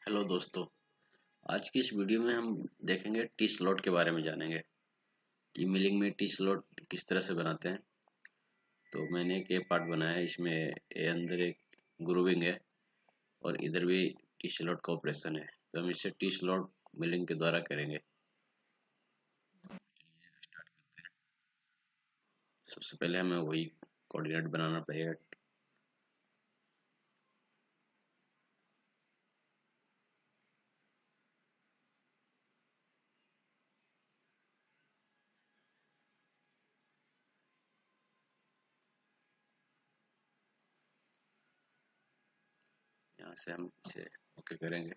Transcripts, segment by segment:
Hello दोस्तों, आज की इस वीडियो में हम देखेंगे टी स्लॉट के बारे में जानेंगे। कि मिलिंग में टी स्लॉट किस तरह से बनाते हैं। तो मैंने एक पार्ट बनाया है, इसमें अंदर एक ग्रूविंग है और इधर भी टी स्लॉट का ऑपरेशन है। तो हम इससे टी स्लॉट मिलिंग के द्वारा करेंगे। सबसे पहले हमें वही कोऑर्डिनेट बनाना पड़ेगा यहाँ से हम इसे ओके करेंगे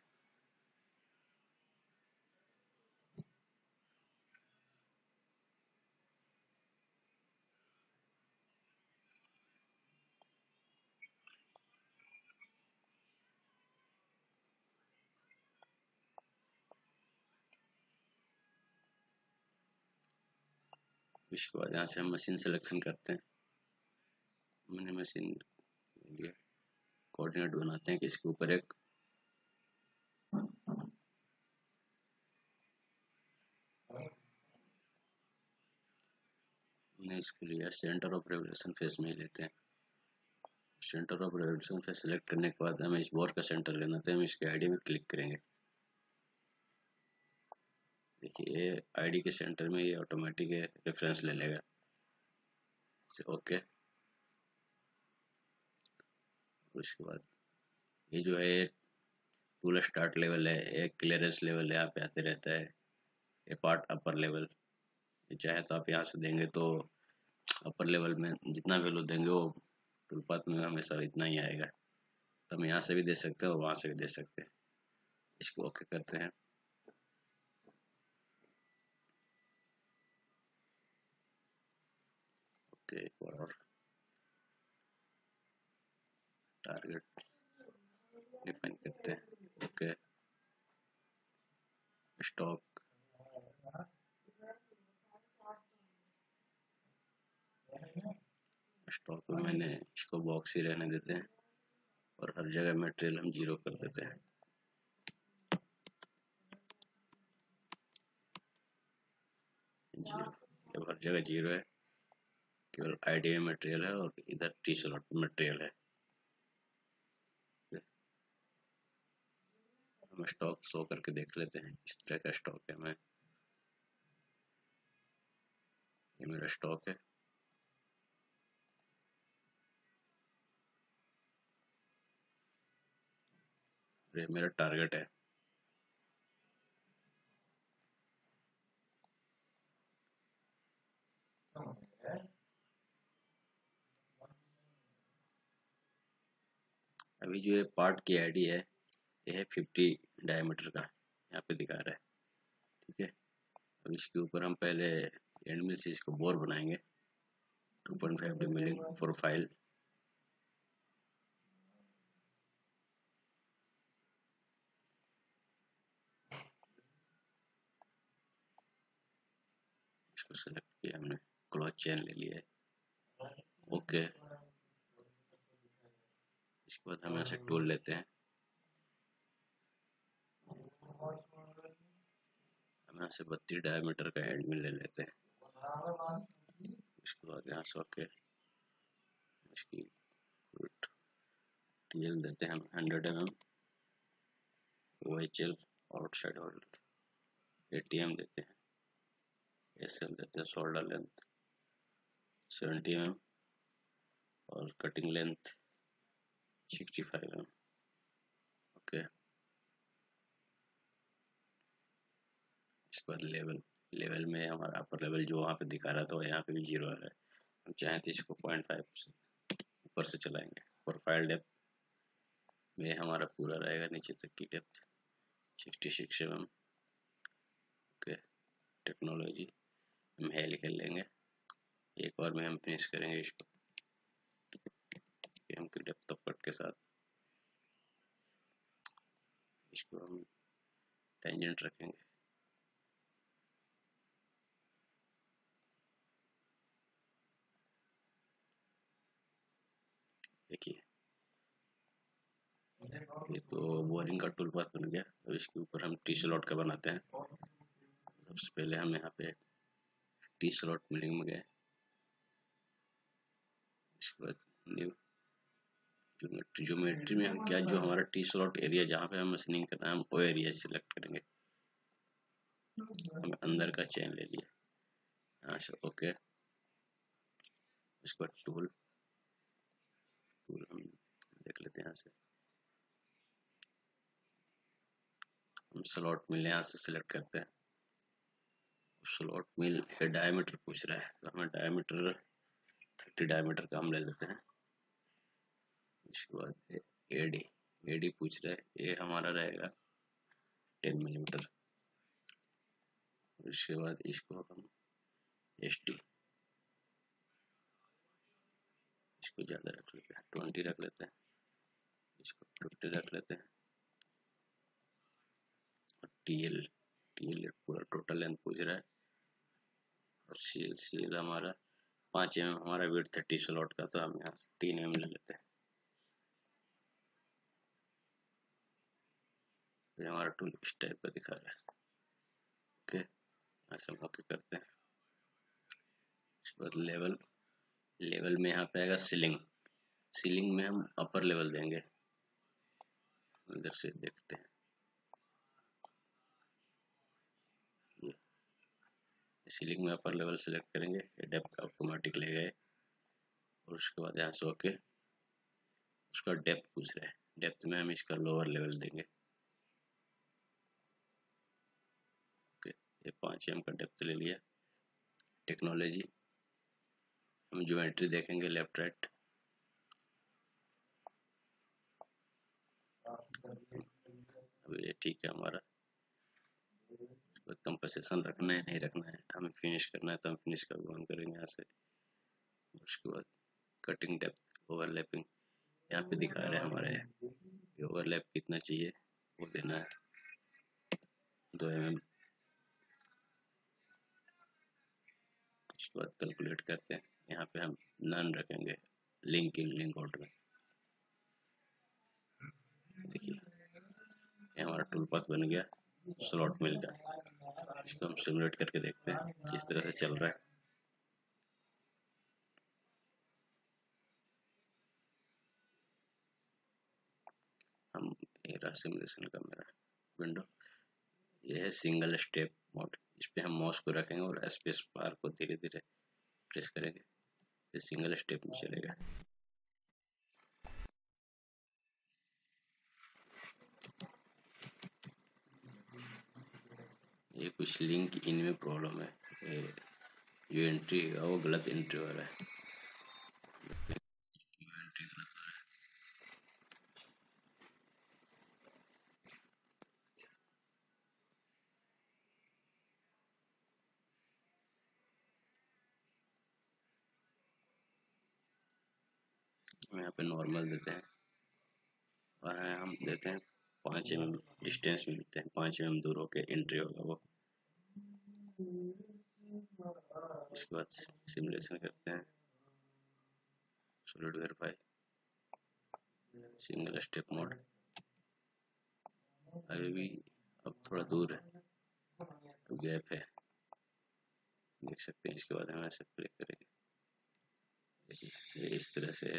इसके बाद यहाँ से हम मशीन सिलेक्शन करते हैं मैंने मशीन कोऑर्डिनेट बनाते हैं कि इसके ऊपर एक। हमने इसके लिए सेंटर ऑफ़ रेवल्यूशन फेस में ही लेते हैं। Centre of revolution face select करने के बाद हमें इस बोर का सेंटर लेना था हम इसके आईडी में क्लिक करेंगे। देखिए आईडी के सेंटर में ये ऑटोमेटिक रेफरेंस ले लेगा। ओके उसके बाद ये जो है टूल स्टार्ट लेवल है एक क्लियरेंस लेवल यहाँ पे आते रहता है, ये पार्ट अपर लेवल ये चाहे तो आप यहाँ से देंगे तो अपर लेवल में जितना वैल्यू देंगे वो टूल पाथ में हमेशा इतना ही आएगा। तो हम यहाँ से भी दे सकते हैं और वहाँ से भी दे सकते हैं। इसको ओके करते हैं। ओके और। टारगेट डिफाइन करते हैं ओके स्टॉक स्टॉक में मैंने इसको बॉक्स ही रहने देते हैं और हर जगह मटेरियल हम ज़ीरो कर देते हैं। ज़ीरो जब हर जगह ज़ीरो है, केवल आईडी मटेरियल है और इधर टी शर्ट मटेरियल है। हम स्टॉक शो करके देख लेते हैं इस तरह का स्टॉक है, मैं ये मेरा स्टॉक है। ये मेरा टारगेट है। अभी जो ये पार्ट की आईडी है ये है फिफ्टी डायमीटर का यहाँ पे दिखा रहा है, ठीक है? अब इसके ऊपर हम पहले एंड मिल से इसको बोर बनाएँगे 2.5 point five D milling profile इसको सेलेक्ट किया हमने क्लॉथ चेन ले लिया है। ओके इसके बाद हम ऐसे टूल लेते हैं। हम यहाँ से बत्तीस डायमीटर का एंड मिल ले लेते हैं। इसके बाद यहाँ से ओके इसकी टीएल देते हैं hundred M M O H L outside holder A T M देते हैं। एस एल देते हैं शोल्डर लेंथ सेवेंटी एम और cutting length sixty five M okay बाद लेवल लेवल में हमारा अपर लेवल जो वहाँ पे दिखा रहा था यहाँ पे भी ज़ीरो आ रहा है। हम चाहें तो इसको पॉइंट फाइव ऊपर से चलाएँगे। प्रोफ़ाइल डेप्थ में हमारा पूरा रहेगा, नीचे तक की depth sixty six M M okay technology हम हेल खेल लेंगे। एक बार में हम फिनिश करेंगे इसको। हम की डेप्थ ऑफ़ कट के साथ इसको हम टेंजेंट रखेंगे। देखिए। ये तो बोरिंग का टूल पास बन गया। अब इसके ऊपर हम टी स्लॉट का बनाते हैं। सबसे पहले हम यहाँ पे टी स्लॉट मिलिंग में गए इसके बाद न्यू ज्योमेट्री ज्योमेट्री में हम क्या जो हमारा टी स्लॉट एरिया जहाँ पे हम मशीनिंग करना है, हम वो एरिया सिलेक्ट करेंगे। हमने अंदर का चेन ले लिया। यहाँ से ओके उसके बाद टूल टूल हम देख लेते हैं यहाँ से। हम स्लॉट मिल यहाँ से सिलेक्ट करते हैं। स्लॉट मिल है डायमीटर पूछ रहा है तो हमें डायमीटर थर्टी डायमीटर का हम ले लेते हैं। उसके बाद एडी एडी पूछ रहा है ये हमारा रहेगा टेन मिलीमीटर उसके बाद इसको हम एस टी इसको ज़्यादा रख लेते हैं ट्वेंटी रख लेते हैं। इसको फिफ्टी रख लेते हैं। और टी एल टी एल पूरा टोटल लेंथ पूछ रहा है। और सी एल सी एल हमारा पाँच एम हमारा वेट थर्टी स्लॉट का तो हम यहाँ से तीन एम ले लेते हैं। ये हमारा टूल इस टाइप का दिखा रहा है। ओके ऐसा ओके करते हैं। उसके बाद लेवल लेवल में यहाँ पे आएगा सीलिंग। सीलिंग में हम अपर लेवल देंगे। इधर से देखते हैं। सीलिंग में अपर लेवल सेलेक्ट करेंगे। डेप्थ ऑटोमेटिक ले गए। और उसके बाद यहाँ से ओके उसका डेप्थ पूछ रहा है। डेप्थ में हम इसका लोअर लेवल देंगे। ओके ये पाँच एम का डेप्थ ले लिया। टेक्नोलॉजी हम ज्योमेट्री देखेंगे लेफ़्ट राइट। ये ठीक है हमारा। कंपनसेशन रखना है, नहीं रखना है। हमें फिनिश करना है तो हम फिनिश का ऑन करेंगे यहाँ से। उसके बाद कटिंग डेप्थ ओवरलैपिंग यहाँ पे दिखा रहे हैं हमारे ओवरलैप कितना चाहिए, वो देना है। दो एम एम उसके बाद कैलकुलेट करते हैं। यहाँ पे हम नन रखेंगे। लिंक इन लिंक आउट में। देखिए, ये हमारा टूल पाथ बन गया स्लॉट मिल गया इसको हम सिमुलेट करके देखते हैं, किस तरह से चल रहा है। हम ये सिमुलेशन का मेरा विंडो ये है सिंगल स्टेप मोड इस पे हम माउस को रखेंगे और स्पेस बार को धीरे धीरे प्रेस करेंगे। ये सिंगल स्टेप में चलेगा ये कुछ लिंक इनमें प्रॉब्लम है। जो एंट्री है, वो गलत एंट्री हो रहा है। यहाँ पे नॉर्मल देते हैं। और हम देते हैं पाँच एम एम डिस्टेंस में देते हैं। पाँच एम एम दूर होकर एंट्री होगा वो। इसके बाद सिमुलेशन करते हैं। Solid verify single step mode अभी भी अब थोड़ा दूर है। तो गैप है। देख सकते हैं इसके बाद हम ऐसे प्ले करेंगे। इस तरह से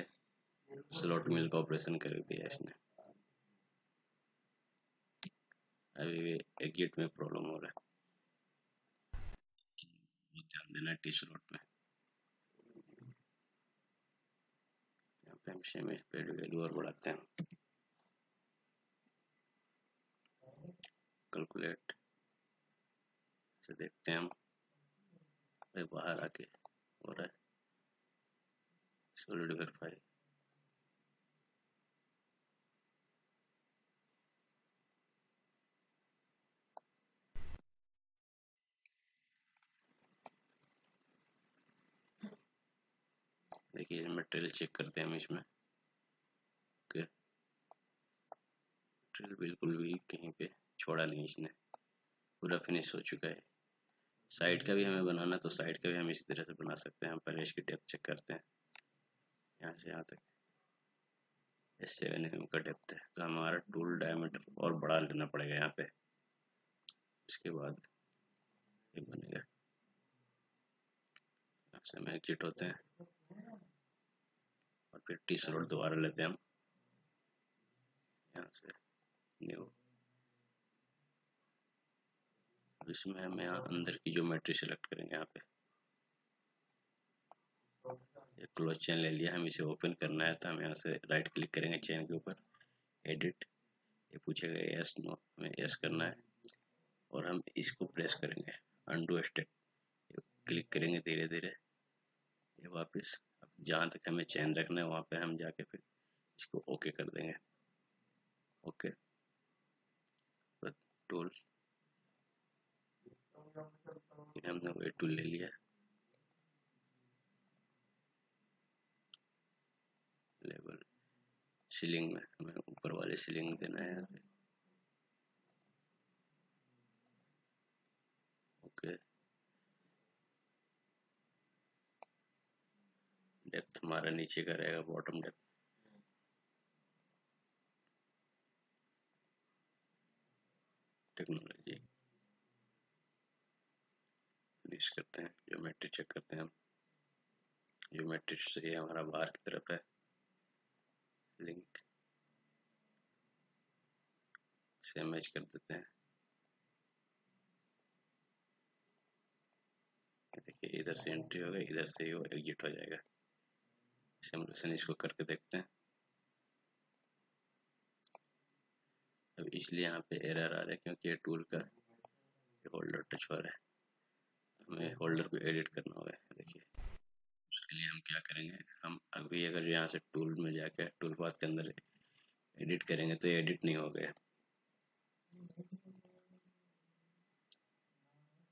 स्लॉट मिल का ऑपरेशन कर दिया इसने। अभी एग्जिट में प्रॉब्लम हो रहा है। ध्यान देना टी स्लॉट में। यहाँ पे हम स्पेड वैल्यू और बढ़ाते हैं। कैलकुलेट से देखते हैं हम। बाहर आके हो रहा है। सॉलिड वेरीफाई देखिए मटेरियल चेक करते हैं हम इसमें। ओके मटेरियल बिल्कुल भी कहीं पे छोड़ा नहीं इसने। पूरा फिनिश हो चुका है। साइड का भी हमें बनाना तो साइड का भी हम इसी तरह से बना सकते हैं। हम पहले इसकी डेप्थ चेक करते हैं। यहाँ से यहाँ तक। ये सेवन एम का डेप्थ है। तो हमारा टूल डायमीटर और बड़ा लेना पड़ेगा यहाँ पे। इसके बाद ये बनेगा। से हम एग्जिट होते हैं। और फिर टी स्लॉट दोबारा लेते हैं हम। यहाँ से न्यू इसमें हम यहाँ अंदर की ज्योमेट्री सेलेक्ट करेंगे यहाँ पे। एक क्लोज चेन ले लिया, हम इसे ओपन करना है तो हम यहाँ से राइट क्लिक करेंगे चेन के ऊपर। एडिट ये पूछेगा यस नो हमें यस करना है। और हम इसको प्रेस करेंगे। अनडू स्टेप क्लिक करेंगे धीरे धीरे ये वापस। जहाँ तक हमें चैन रखना है, वहाँ पे हम जाके फिर इसको ओके कर देंगे। ओके टूल हमने वो टूल ले लिया। लेवल सीलिंग में हमें ऊपर वाले सीलिंग देना है यहाँ पे ओके डेप्थ हमारा नीचे का रहेगा, बॉटम डेप्थ। टेक्नोलॉजी। फिनिश करते हैं ज्योमेट्री चेक करते हैं हम। ज्योमेट्री से ये हमारा बाहर की तरफ़ है। लिंक से मैच कर देते हैं। देखिए, इधर से एंट्री होगा इधर से ही वो एग्जिट हो जाएगा। सिमुलेशन इसको करके देखते हैं। अब इसलिए यहाँ पे एरर आ रहा है क्योंकि ये टूल का होल्डर टच हो रहा है। हमें होल्डर को एडिट करना होगा, देखिए। उसके लिए हम क्या करेंगे, हम अभी अगर यहाँ से टूल में जाकर टूल पाथ के अंदर एडिट करेंगे तो एडिट नहीं होगा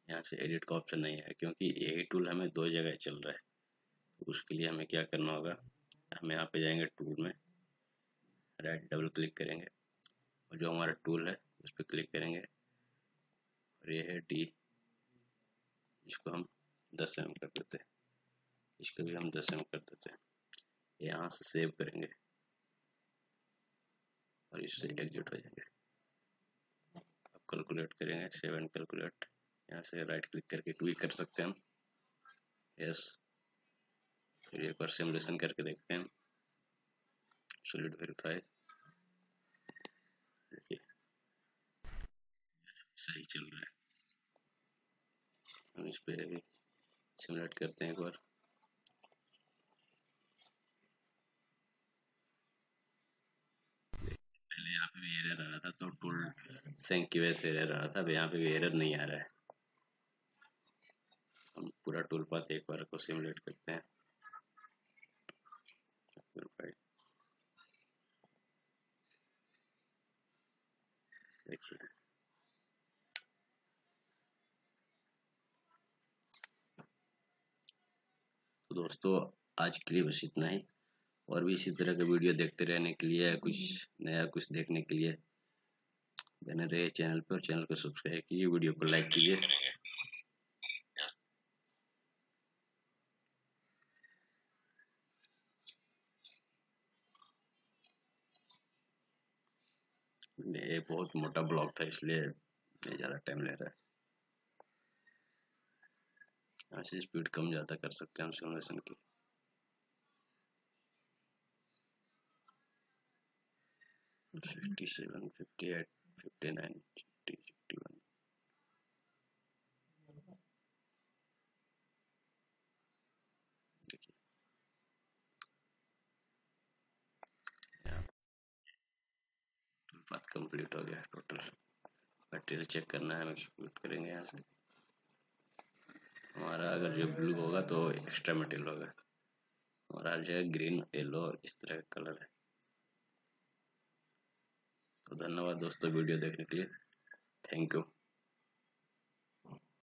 यहाँ से एडिट का ऑप्शन नहीं है, क्योंकि यही टूल हमें दो जगह चल रहा है। तो उसके लिए हमें क्या करना होगा? हम यहाँ पे जाएँगे टूल में। राइट डबल क्लिक करेंगे। और जो हमारा टूल है, उस पर क्लिक करेंगे। और ये है डी इसको हम दस एम कर देते हैं। इसको भी हम दस एम कर देते हैं। यहाँ से सेव करेंगे। और इससे एग्जिट हो जाएँगे। अब कैलकुलेट करेंगे। सेवन कैलकुलेट यहाँ से राइट क्लिक करके क्विक कर सकते हैं हम। यस फिर एक बार सिमुलेशन करके देखते हैं। Solid verify. सही चल रहा है। हम इस पे भी सिमुलेट करते हैं एक बार। पे भी एरर आ रहा था तो टूल सेंक की वजह से एरर आ रहा था। अब यहाँ पे भी एरर नहीं आ रहा है। हम पूरा टूल पाथ एक बार को सिमुलेट करते हैं। देखिए तो दोस्तों, आज के लिए बस इतना ही। और भी इसी तरह के वीडियो देखते रहने के लिए, कुछ नया, कुछ देखने के लिए, बने रहे चैनल पर चैनल को सब्सक्राइब कीजिए, वीडियो को लाइक कीजिए। ये बहुत मोटा ब्लॉग था इसलिए ये ज़्यादा टाइम ले रहा है। ऐसी स्पीड कम ज़्यादा कर सकते हैं हम सिमुलेशन की। Fifty seven fifty eight fifty nine fifty fifty one बात कंप्लीट हो गया टोटल मटेरियल चेक करना है हम करेंगे यहाँ से। हमारा अगर जो ब्लू होगा तो एक्स्ट्रा मटेरियल होगा। और हर जगह ग्रीन येलो इस तरह का कलर है। तो धन्यवाद दोस्तों वीडियो देखने के लिए। Thank you